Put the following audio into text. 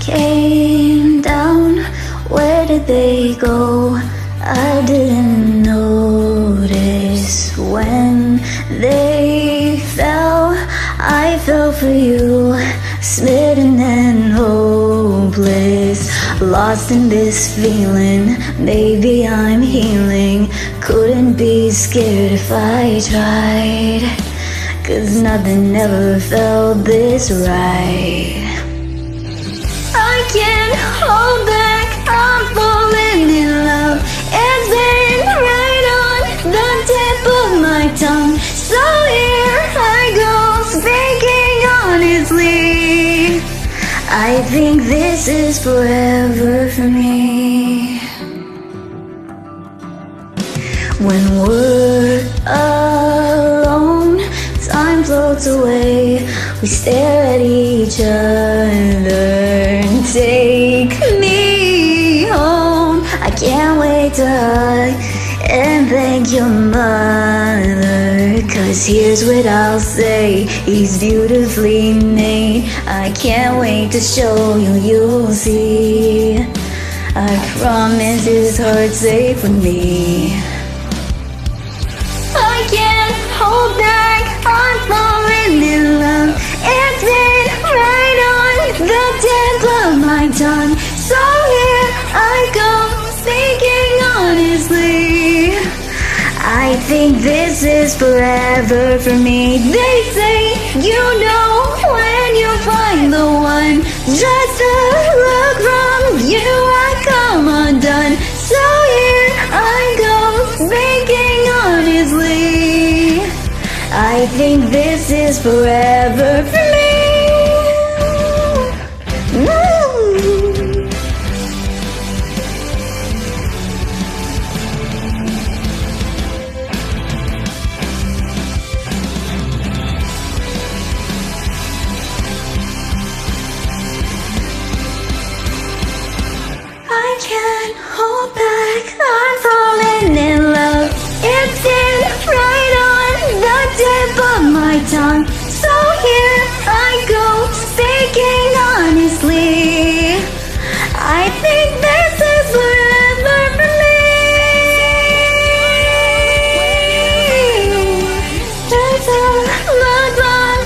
came down. Where did they go? I didn't notice. When they fell I fell for you. Smitten and hopeless. Lost in this feeling. Maybe I'm healing. Couldn't be scared if I tried. Cause nothing ever felt this right. Can't hold back, I'm falling in love. It's been right on the tip of my tongue. So here I go, speaking honestly. I think this is forever for me. When we're alone, time floats away. We stare at each other. Take me home. I can't wait to hug and thank your mother. Cause here's what I'll say He's beautifully made. I can't wait to show you, you'll see. I promise his heart's safe with me. Think this is forever for me. They say you know when you find the one. Just a look from you, I come undone. So here I go, speaking honestly. I think this is forever 那段。